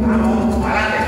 Vamos, Parada!